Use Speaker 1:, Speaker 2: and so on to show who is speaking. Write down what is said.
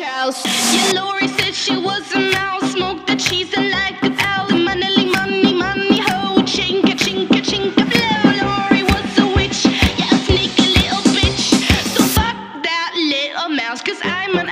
Speaker 1: house. Yeah, Lori said she was a mouse. Smoked the cheese and like a owl. Money, money, money, ho. Chinka, chinka, chinka, blow. Lori was a witch. Yeah, a sneaky little bitch. So fuck that little mouse, cause I'm an